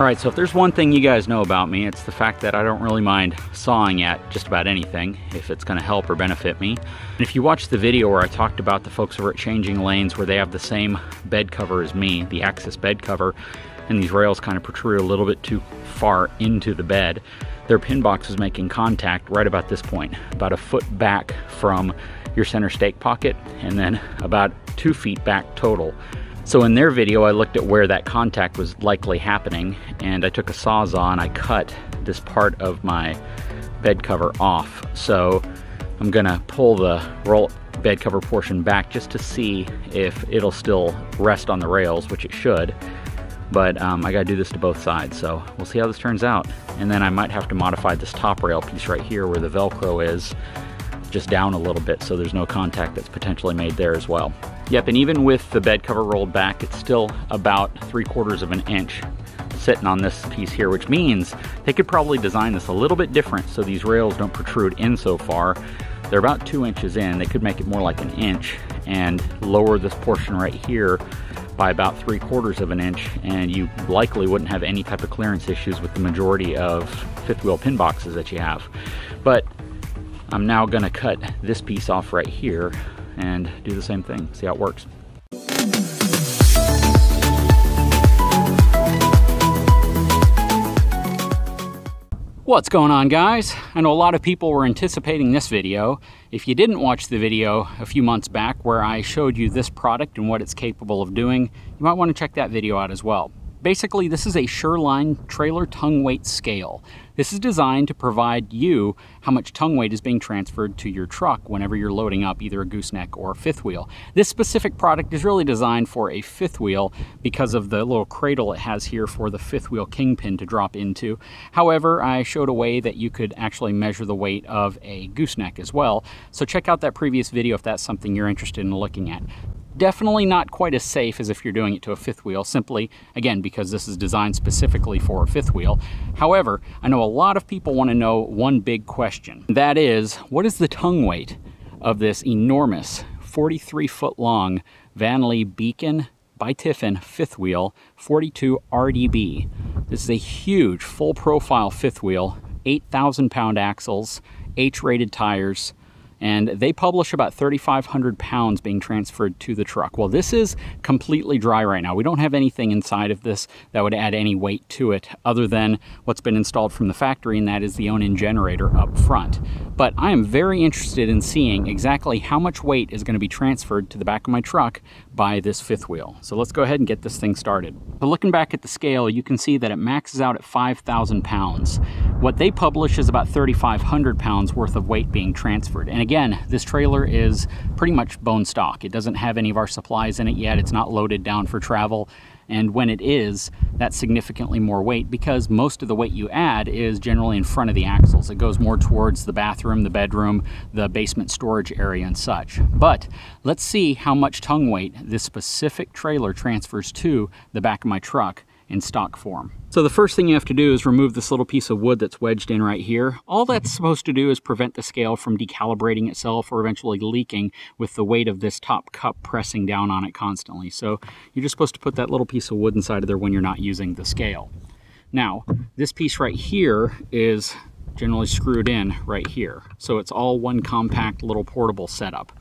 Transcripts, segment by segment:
All right, so if there's one thing you guys know about me, it's the fact that I don't really mind sawing at just about anything if it's gonna help or benefit me. And if you watched the video where I talked about the folks over at Changing Lanes where they have the same bed cover as me, the Axis bed cover, and these rails kind of protrude a little bit too far into the bed, their pin box is making contact right about this point, about a foot back from your center stake pocket, and then about two feet back total. So in their video, I looked at where that contact was likely happening and I took a Sawzall and I cut this part of my bed cover off. So I'm gonna pull the roll bed cover portion back just to see if it'll still rest on the rails, which it should. But um, I gotta do this to both sides, so we'll see how this turns out. And then I might have to modify this top rail piece right here where the Velcro is just down a little bit so there's no contact that's potentially made there as well. Yep, and even with the bed cover rolled back, it's still about three quarters of an inch sitting on this piece here, which means they could probably design this a little bit different so these rails don't protrude in so far. They're about two inches in. They could make it more like an inch and lower this portion right here by about three quarters of an inch and you likely wouldn't have any type of clearance issues with the majority of fifth wheel pin boxes that you have. But I'm now gonna cut this piece off right here and do the same thing, see how it works. What's going on guys? I know a lot of people were anticipating this video. If you didn't watch the video a few months back where I showed you this product and what it's capable of doing, you might want to check that video out as well. Basically, this is a Sherline trailer tongue weight scale. This is designed to provide you how much tongue weight is being transferred to your truck whenever you're loading up either a gooseneck or a fifth wheel. This specific product is really designed for a fifth wheel because of the little cradle it has here for the fifth wheel kingpin to drop into. However, I showed a way that you could actually measure the weight of a gooseneck as well. So check out that previous video if that's something you're interested in looking at. Definitely not quite as safe as if you're doing it to a fifth wheel, simply, again, because this is designed specifically for a fifth wheel. However, I know a lot of people want to know one big question. That is, what is the tongue weight of this enormous 43 foot long Vanleigh Beacon by Tiffin fifth wheel 42 RDB. This is a huge full profile fifth wheel, 8,000 pound axles, H rated tires, and they publish about 3,500 pounds being transferred to the truck. Well, this is completely dry right now. We don't have anything inside of this that would add any weight to it other than what's been installed from the factory, and that is the Onan generator up front. But I am very interested in seeing exactly how much weight is going to be transferred to the back of my truck by this fifth wheel. So let's go ahead and get this thing started. But looking back at the scale, you can see that it maxes out at 5,000 pounds. What they publish is about 3,500 pounds worth of weight being transferred. And again, this trailer is pretty much bone stock. It doesn't have any of our supplies in it yet. It's not loaded down for travel. And when it is, that's significantly more weight because most of the weight you add is generally in front of the axles. It goes more towards the bathroom, the bedroom, the basement storage area and such. But let's see how much tongue weight this specific trailer transfers to the back of my truck in stock form. So the first thing you have to do is remove this little piece of wood that's wedged in right here. All that's supposed to do is prevent the scale from decalibrating itself or eventually leaking with the weight of this top cup pressing down on it constantly. So you're just supposed to put that little piece of wood inside of there when you're not using the scale. Now, this piece right here is generally screwed in right here. So it's all one compact little portable setup.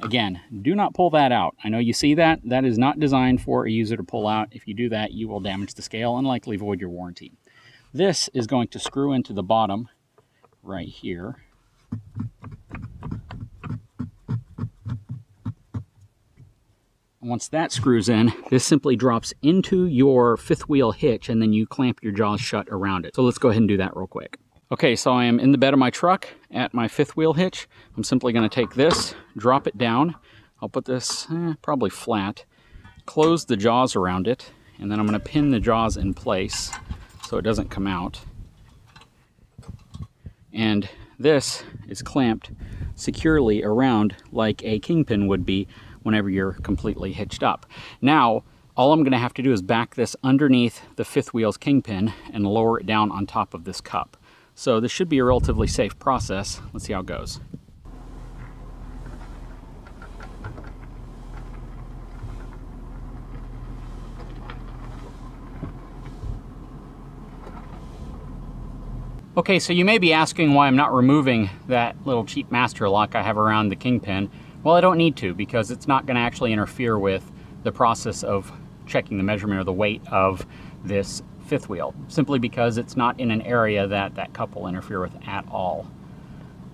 Again, do not pull that out. I know you see that. That is not designed for a user to pull out. If you do that, you will damage the scale and likely void your warranty. This is going to screw into the bottom right here. Once that screws in, this simply drops into your fifth wheel hitch and then you clamp your jaws shut around it. So let's go ahead and do that real quick. Okay, so I am in the bed of my truck at my fifth wheel hitch. I'm simply going to take this, drop it down. I'll put this eh, probably flat, close the jaws around it, and then I'm going to pin the jaws in place so it doesn't come out. And this is clamped securely around like a kingpin would be whenever you're completely hitched up. Now, all I'm going to have to do is back this underneath the fifth wheel's kingpin and lower it down on top of this cup. So this should be a relatively safe process. Let's see how it goes. Okay, so you may be asking why I'm not removing that little cheap master lock I have around the kingpin. Well, I don't need to because it's not going to actually interfere with the process of checking the measurement or the weight of this fifth wheel, simply because it's not in an area that that cup will interfere with at all.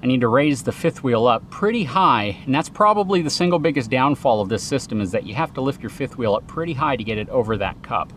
I need to raise the fifth wheel up pretty high, and that's probably the single biggest downfall of this system is that you have to lift your fifth wheel up pretty high to get it over that cup.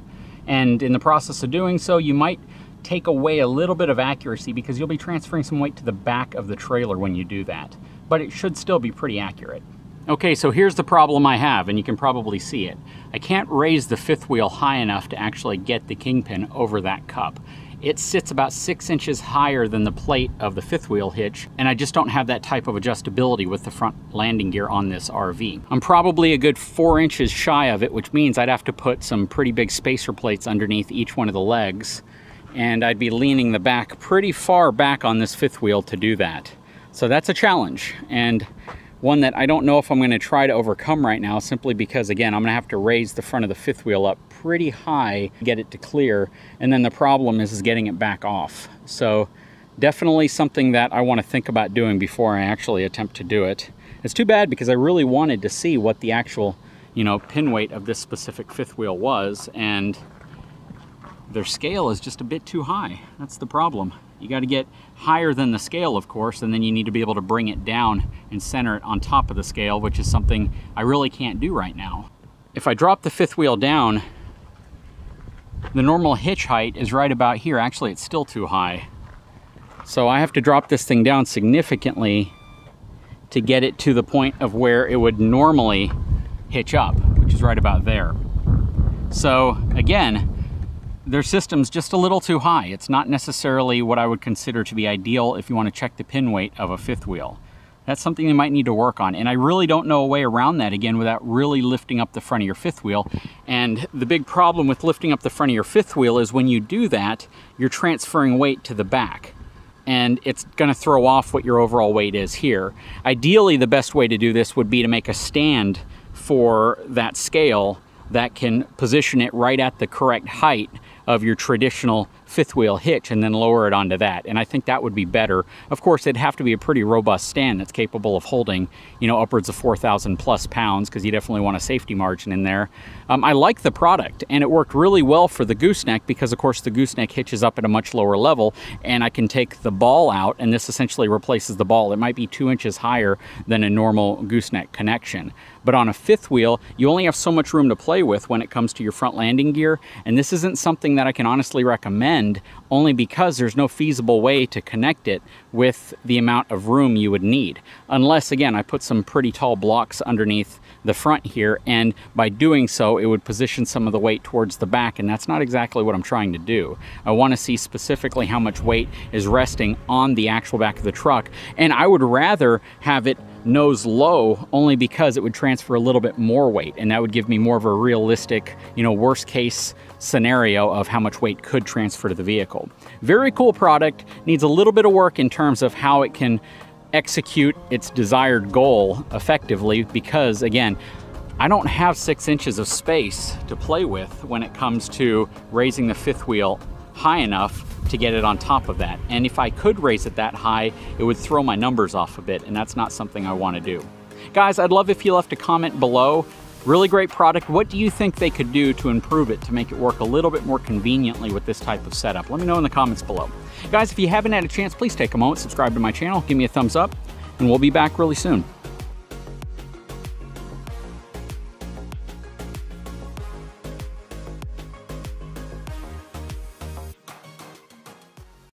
And in the process of doing so, you might take away a little bit of accuracy because you'll be transferring some weight to the back of the trailer when you do that. But it should still be pretty accurate. Okay, so here's the problem I have, and you can probably see it. I can't raise the fifth wheel high enough to actually get the kingpin over that cup. It sits about six inches higher than the plate of the fifth wheel hitch, and I just don't have that type of adjustability with the front landing gear on this RV. I'm probably a good four inches shy of it, which means I'd have to put some pretty big spacer plates underneath each one of the legs and I'd be leaning the back pretty far back on this fifth wheel to do that. So that's a challenge and one that I don't know if I'm going to try to overcome right now simply because again I'm going to have to raise the front of the fifth wheel up pretty high to get it to clear and then the problem is, is getting it back off. So definitely something that I want to think about doing before I actually attempt to do it. It's too bad because I really wanted to see what the actual you know pin weight of this specific fifth wheel was and their scale is just a bit too high. That's the problem. You got to get higher than the scale, of course, and then you need to be able to bring it down and center it on top of the scale, which is something I really can't do right now. If I drop the fifth wheel down, the normal hitch height is right about here. Actually, it's still too high. So I have to drop this thing down significantly to get it to the point of where it would normally hitch up, which is right about there. So again, their system's just a little too high. It's not necessarily what I would consider to be ideal if you want to check the pin weight of a fifth wheel. That's something you might need to work on. And I really don't know a way around that again without really lifting up the front of your fifth wheel. And the big problem with lifting up the front of your fifth wheel is when you do that, you're transferring weight to the back. And it's gonna throw off what your overall weight is here. Ideally, the best way to do this would be to make a stand for that scale that can position it right at the correct height of your traditional fifth wheel hitch and then lower it onto that. And I think that would be better. Of course, it'd have to be a pretty robust stand that's capable of holding, you know, upwards of 4,000 plus pounds because you definitely want a safety margin in there. Um, I like the product and it worked really well for the gooseneck because of course the gooseneck hitches up at a much lower level and I can take the ball out and this essentially replaces the ball. It might be two inches higher than a normal gooseneck connection. But on a fifth wheel, you only have so much room to play with when it comes to your front landing gear. And this isn't something that I can honestly recommend only because there's no feasible way to connect it with the amount of room you would need. Unless, again, I put some pretty tall blocks underneath the front here, and by doing so, it would position some of the weight towards the back, and that's not exactly what I'm trying to do. I want to see specifically how much weight is resting on the actual back of the truck, and I would rather have it nose low only because it would transfer a little bit more weight and that would give me more of a realistic, you know, worst case scenario of how much weight could transfer to the vehicle. Very cool product, needs a little bit of work in terms of how it can execute its desired goal effectively because again, I don't have six inches of space to play with when it comes to raising the fifth wheel high enough to get it on top of that. And if I could raise it that high, it would throw my numbers off a bit, and that's not something I want to do. Guys, I'd love if you left a comment below. Really great product. What do you think they could do to improve it to make it work a little bit more conveniently with this type of setup? Let me know in the comments below. Guys, if you haven't had a chance, please take a moment, subscribe to my channel, give me a thumbs up, and we'll be back really soon.